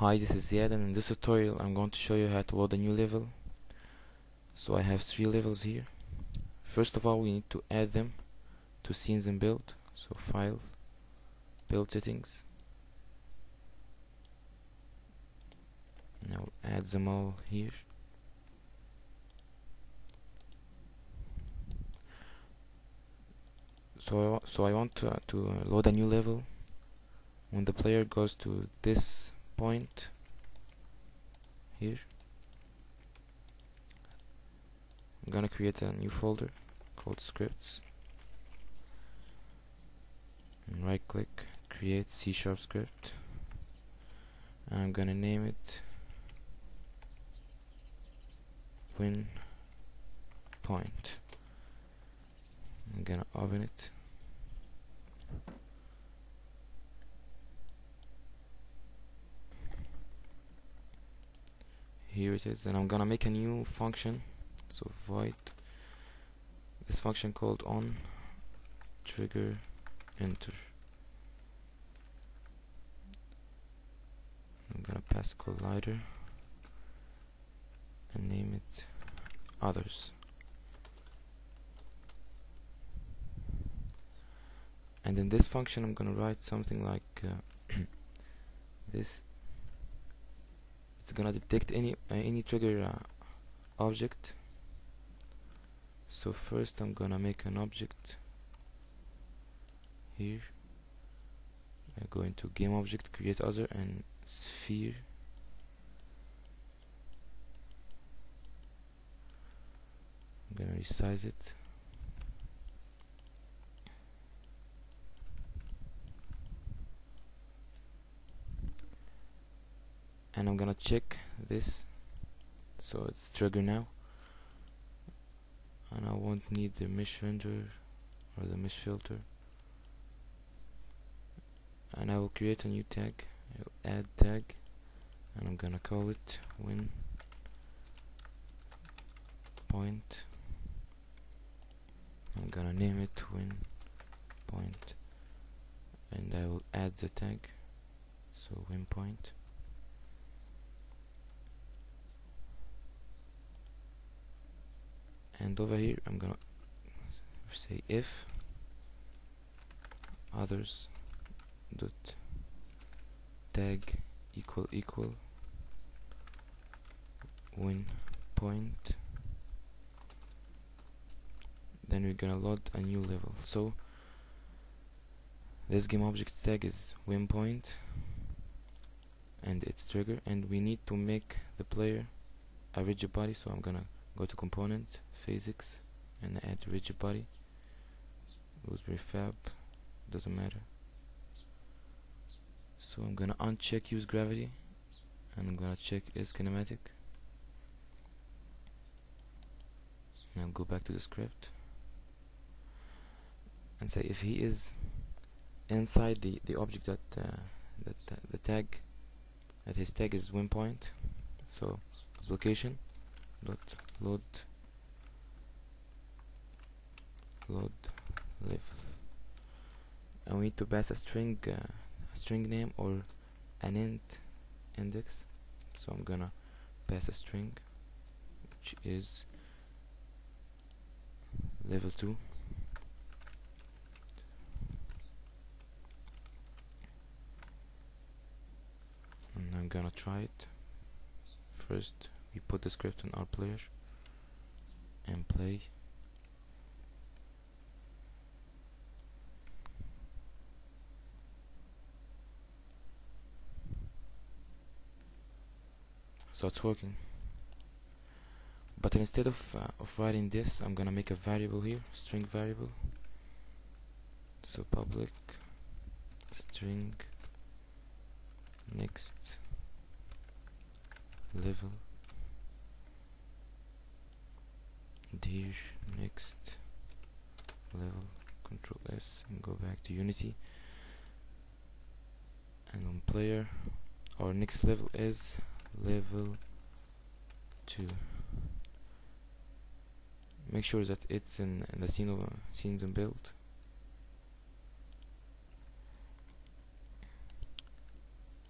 Hi, this is Ziad and in this tutorial I'm going to show you how to load a new level. So I have three levels here. First of all we need to add them to scenes and build. So file, build settings. Now add them all here. So I, so I want to, uh, to load a new level when the player goes to this point here. I'm gonna create a new folder called scripts. And right click create C sharp script. I'm gonna name it win point. I'm gonna open it here it is and I'm gonna make a new function. So void this function called on trigger enter. I'm gonna pass collider and name it others. And in this function I'm gonna write something like uh, this it's gonna detect any uh, any trigger uh, object. So first I'm gonna make an object here. I go into game object create other and sphere. I'm gonna resize it and I'm gonna check this. So it's trigger now. And I won't need the mesh render or the mesh filter. And I will create a new tag. I'll add tag. And I'm gonna call it win point. I'm gonna name it win point. And I will add the tag. So win point and over here I'm gonna say if others dot tag equal equal win point then we're gonna load a new level. So this game object tag is win point and its trigger and we need to make the player a rigid body so I'm gonna go to component physics and add rigid body Gooseberry fab doesn't matter. So I'm gonna uncheck use gravity and I'm gonna check is kinematic. And I'll go back to the script and say if he is inside the the object that uh, that uh, the tag that his tag is win point so application dot load load level and we need to pass a string uh, a string name or an int index. So I'm gonna pass a string which is level 2 and I'm gonna try it. First we put the script on our player and play. So it's working. But instead of, uh, of writing this I'm gonna make a variable here string variable. So public string next level dir next level control S and go back to unity. And on player our next level is level 2 make sure that it's in, in the scene of, uh, scenes and build.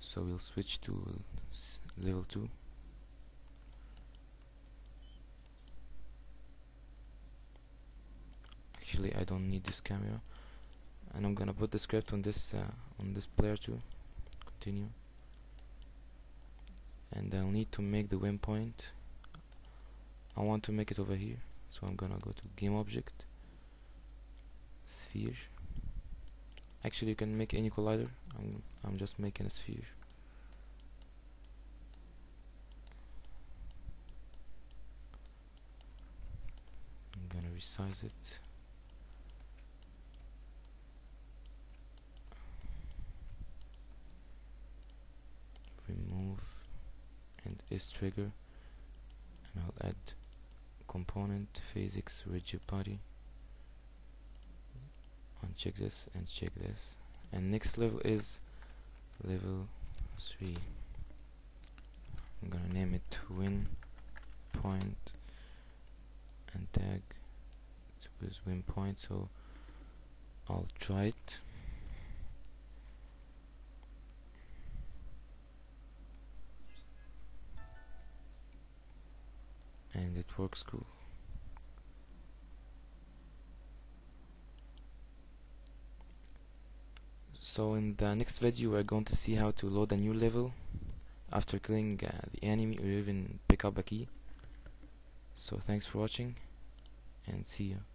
So we'll switch to level 2 actually I don't need this camera. And I'm gonna put the script on this uh, on this player too. Continue. And I'll need to make the waypoint I want to make it over here. So I'm gonna go to game object. Sphere. Actually you can make any collider. I'm, I'm just making a sphere. I'm gonna resize it and is trigger and I'll add component physics rigid body. Uncheck this and check this. And next level is level 3 I'm gonna name it win point and tag. It with win point so I'll try it works cool so in the next video we're going to see how to load a new level after killing uh, the enemy or even pick up a key so thanks for watching and see you